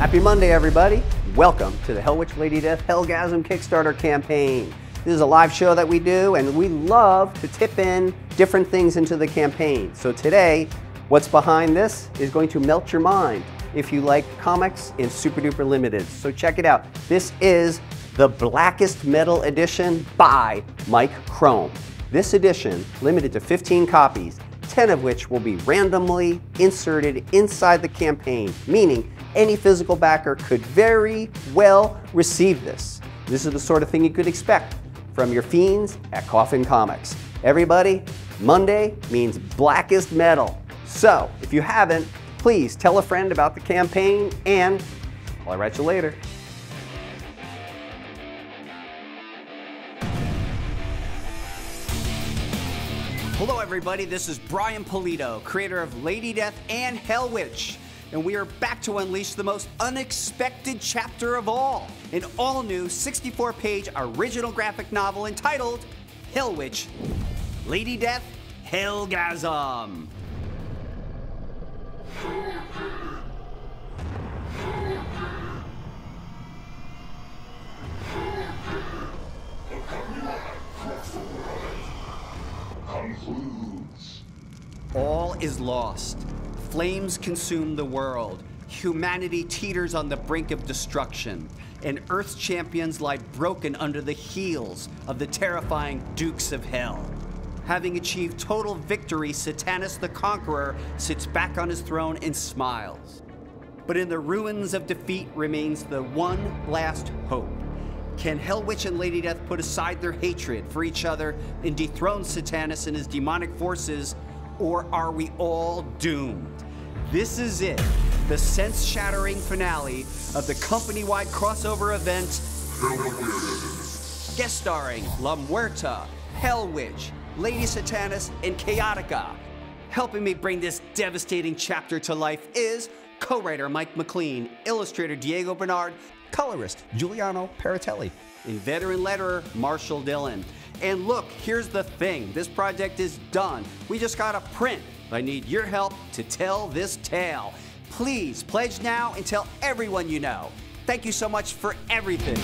Happy Monday, everybody. Welcome to the Hellwitch Lady Death Hellgasm Kickstarter campaign. This is a live show that we do, and we love to tip in different things into the campaign. So today, what's behind this is going to melt your mind if you like comics in Super Duper Limited. So check it out. This is the Blackest Metal Edition by Mike Krome. This edition, limited to 15 copies, 10 of which will be randomly inserted inside the campaign, meaning any physical backer could very well receive this. This is the sort of thing you could expect from your fiends at Coffin Comics. Everybody, Monday means blackest metal. So, if you haven't, please tell a friend about the campaign and I'll write you later. Hello, everybody. This is Brian Pulido, creator of Lady Death and Hellwitch. And we are back to unleash the most unexpected chapter of all an all new 64 page original graphic novel entitled Hell Witch Lady Death Hellgasm. All is lost. Flames consume the world. Humanity teeters on the brink of destruction. And Earth's champions lie broken under the heels of the terrifying Dukes of Hell. Having achieved total victory, Satanus the Conqueror sits back on his throne and smiles. But in the ruins of defeat remains the one last hope. Can Hellwitch and Lady Death put aside their hatred for each other and dethrone Satanus and his demonic forces, or are we all doomed? This is it, the sense shattering finale of the company wide crossover event, guest starring La Muerta, Hellwitch, Lady Satanus, and Chaotica. Helping me bring this devastating chapter to life is co writer Mike McLean, illustrator Diego Bernard, colorist Giuliano Paratelli, and veteran letterer Marshall Dillon. And look, here's the thing this project is done. We just got a print. I need your help to tell this tale. Please pledge now and tell everyone you know. Thank you so much for everything.